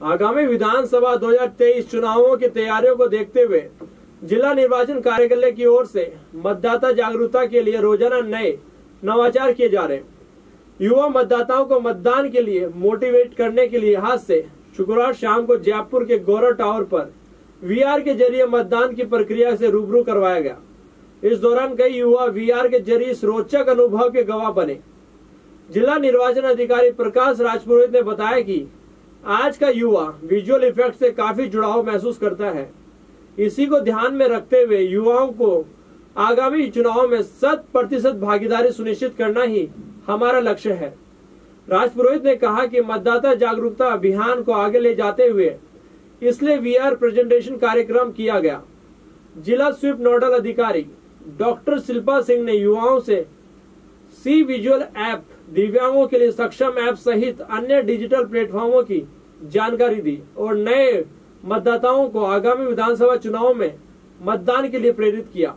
आगामी विधानसभा 2023 चुनावों की तैयारियों को देखते हुए जिला निर्वाचन कार्यालय की ओर से मतदाता जागरूकता के लिए रोज़ाना नए नवाचार किए जा रहे युवा मतदाताओं को मतदान के लिए मोटिवेट करने के लिए हाथ से शुक्रवार शाम को जयपुर के गौरव टावर पर वीआर के ज़रिए मतदान की प्रक्रिया से रूबरू करवाया गया। इस दौरान कई युवा वीआर के ज़रिए इस रोचक अनुभव के गवाह बने। जिला निर्वाचन अधिकारी प्रकाश राजपुरोहित ने बताया कि आज का युवा विजुअल इफ़ेक्ट से काफ़ी जुड़ाव महसूस करता है। इसी को ध्यान में रखते हुए युवाओं को आगामी चुनाव में शत प्रतिशत भागीदारी सुनिश्चित करना ही हमारा लक्ष्य है। राजपुरोहित ने कहा कि मतदाता जागरूकता अभियान को आगे ले जाते हुए इसलिए वीआर प्रेजेंटेशन कार्यक्रम किया गया। जिला स्वीप नोडल अधिकारी डॉक्टर शिल्पा सिंह ने युवाओं से सी विजुअल ऐप दिव्यांगों के लिए सक्षम ऐप सहित अन्य डिजिटल प्लेटफॉर्मों की जानकारी दी और नए मतदाताओं को आगामी विधानसभा चुनाव में मतदान के लिए प्रेरित किया।